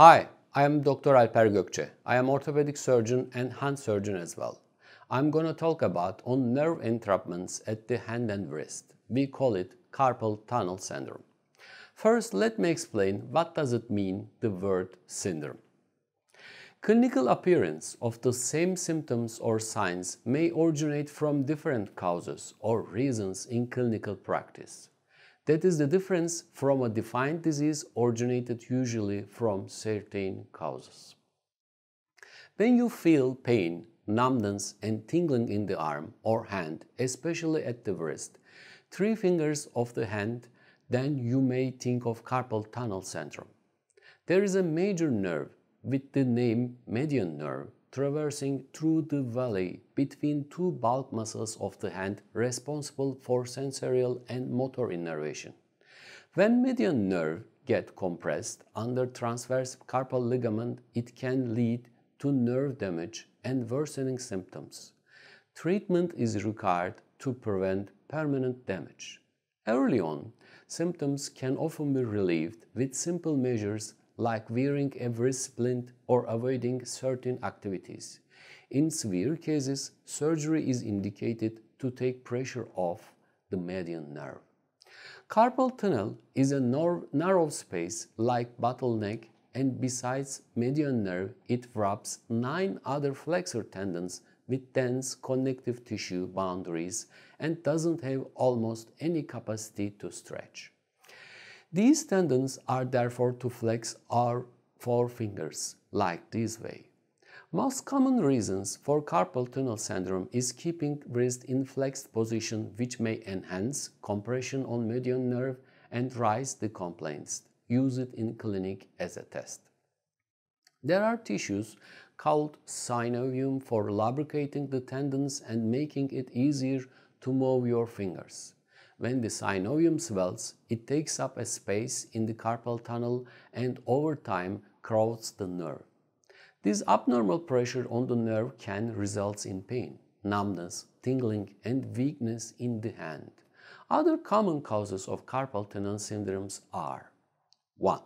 Hi, I am Dr. Alper Gökçe. I am orthopedic surgeon and hand surgeon as well. I'm gonna talk about on nerve entrapments at the hand and wrist. We call it carpal tunnel syndrome. First, let me explain what does it mean the word syndrome. Clinical appearance of the same symptoms or signs may originate from different causes or reasons in clinical practice. That is the difference from a defined disease originated usually from certain causes. When you feel pain, numbness, and tingling in the arm or hand, especially at the wrist, three fingers of the hand, then you may think of carpal tunnel syndrome. There is a major nerve with the name median nerve traversing through the valley between two bulk muscles of the hand responsible for sensorial and motor innervation. When median nerve get compressed under transverse carpal ligament, it can lead to nerve damage and worsening symptoms. Treatment is required to prevent permanent damage. Early on, symptoms can often be relieved with simple measures like wearing wrist splint or avoiding certain activities. In severe cases, surgery is indicated to take pressure off the median nerve. Carpal tunnel is a narrow space like bottleneck and besides median nerve, it wraps nine other flexor tendons with dense connective tissue boundaries and doesn't have almost any capacity to stretch. These tendons are therefore to flex our four fingers, like this way. Most common reasons for carpal tunnel syndrome is keeping wrist in flexed position which may enhance compression on median nerve and rise the complaints. Use it in clinic as a test. There are tissues called synovium for lubricating the tendons and making it easier to move your fingers. When the synovium swells, it takes up a space in the carpal tunnel and over time crowds the nerve. This abnormal pressure on the nerve can result in pain, numbness, tingling, and weakness in the hand. Other common causes of carpal tunnel syndromes are 1.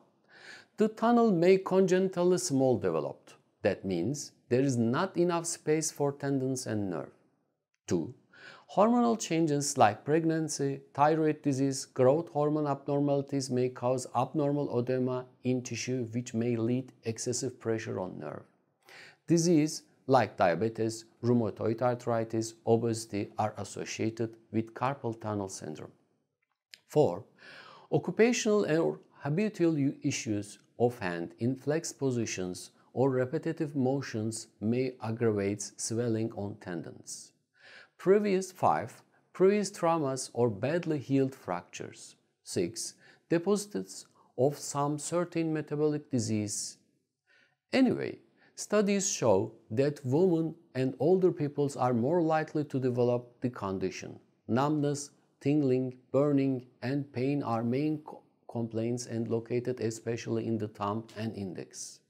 The tunnel may congenitally small developed. That means there is not enough space for tendons and nerve. 2. Hormonal changes like pregnancy, thyroid disease, growth hormone abnormalities may cause abnormal edema in tissue which may lead excessive pressure on nerve. Disease like diabetes, rheumatoid arthritis, obesity are associated with carpal tunnel syndrome. 4. Occupational or habitual issues of hand in flexed positions or repetitive motions may aggravate swelling on tendons. Previous 5. Previous traumas or badly healed fractures. 6. Deposits of some certain metabolic disease. Anyway, studies show that women and older peoples are more likely to develop the condition. Numbness, tingling, burning, and pain are main complaints and located especially in the thumb and index,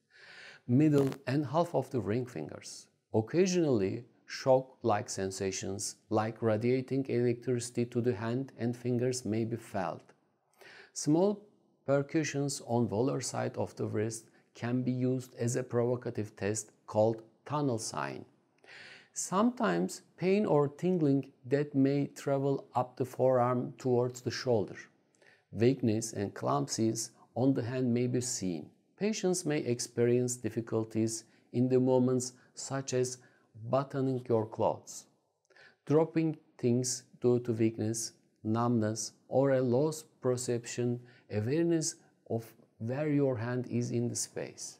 middle and half of the ring fingers. Occasionally, shock-like sensations like radiating electricity to the hand and fingers may be felt. Small percussions on volar side of the wrist can be used as a provocative test called Tinel sign. Sometimes pain or tingling that may travel up the forearm towards the shoulder. Weakness and clumsiness on the hand may be seen. Patients may experience difficulties in the moments such as buttoning your clothes, dropping things due to weakness, numbness, or a lost perception, awareness of where your hand is in the space.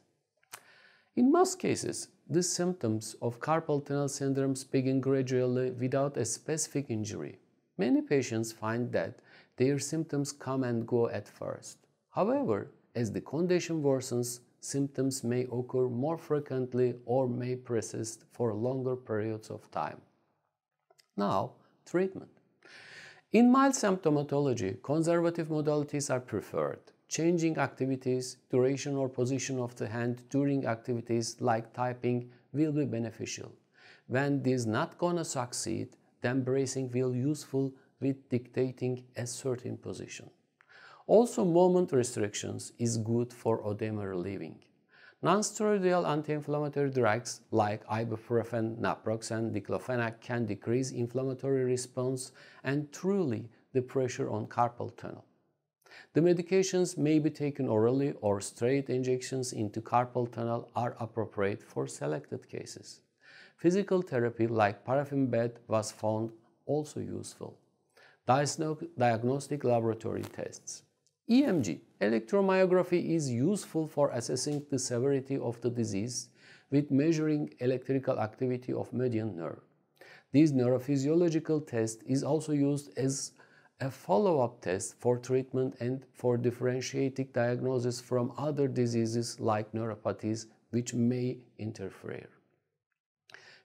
In most cases, the symptoms of carpal tunnel syndrome begin gradually without a specific injury. Many patients find that their symptoms come and go at first. However, as the condition worsens, symptoms may occur more frequently or may persist for longer periods of time. Now, treatment. In mild symptomatology, conservative modalities are preferred. Changing activities, duration or position of the hand during activities like typing will be beneficial. When this is not gonna succeed, then bracing will useful with dictating a certain position. Also, movement restrictions is good for edema relieving. Non-steroidal anti-inflammatory drugs like ibuprofen, naproxen, diclofenac can decrease inflammatory response and truly the pressure on carpal tunnel. The medications may be taken orally or straight injections into carpal tunnel are appropriate for selected cases. Physical therapy like paraffin bed was found also useful. Diagnostic laboratory tests. EMG, electromyography, is useful for assessing the severity of the disease with measuring electrical activity of median nerve. This neurophysiological test is also used as a follow-up test for treatment and for differentiating diagnosis from other diseases like neuropathies which may interfere.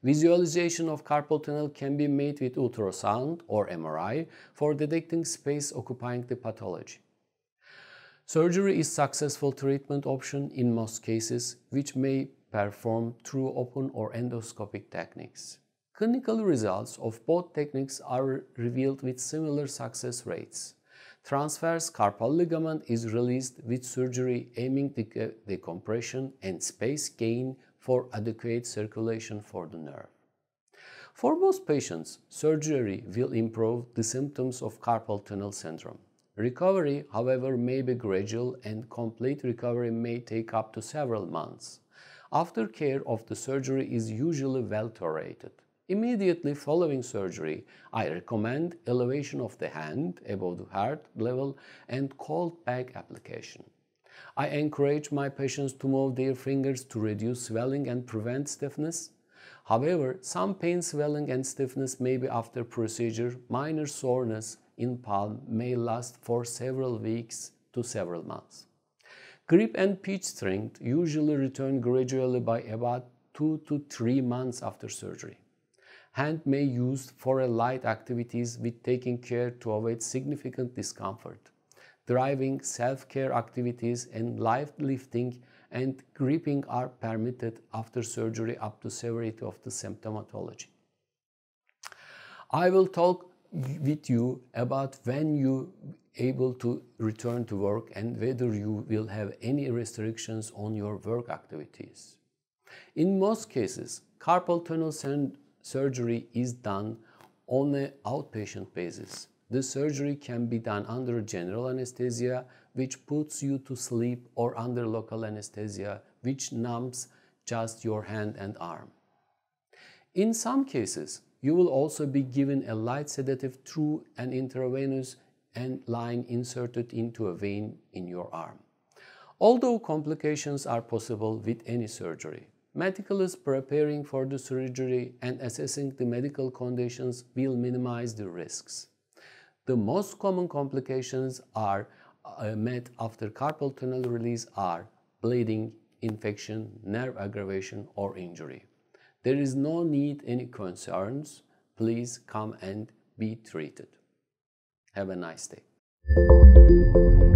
Visualization of carpal tunnel can be made with ultrasound or MRI for detecting space occupying the pathology. Surgery is a successful treatment option in most cases, which may perform through open or endoscopic techniques. Clinical results of both techniques are revealed with similar success rates. Transverse carpal ligament is released with surgery aiming the decompression and space gain for adequate circulation for the nerve. For most patients, surgery will improve the symptoms of carpal tunnel syndrome. Recovery, however, may be gradual and complete recovery may take up to several months. Aftercare of the surgery is usually well tolerated. Immediately following surgery, I recommend elevation of the hand above the heart level and cold pack application. I encourage my patients to move their fingers to reduce swelling and prevent stiffness. However, some pain, swelling, and stiffness may be after procedure. Minor soreness in palm may last for several weeks to several months. Grip and pinch strength usually return gradually by about 2 to 3 months after surgery. Hand may used for light activities with taking care to avoid significant discomfort. Driving, self-care activities and light lifting and gripping are permitted after surgery up to severity of the symptomatology. I will talk with you about when you able to return to work and whether you will have any restrictions on your work activities. In most cases, carpal tunnel surgery is done on an outpatient basis. The surgery can be done under general anesthesia, which puts you to sleep, or under local anesthesia, which numbs just your hand and arm. In some cases, you will also be given a light sedative through an intravenous and line inserted into a vein in your arm. Although complications are possible with any surgery, Meticulous preparing for the surgery and assessing the medical conditions will minimize the risks. The most common complications are uh, met after carpal tunnel release are bleeding, infection, nerve aggravation or injury. There is no need any concerns. Please come and be treated. Have a nice day.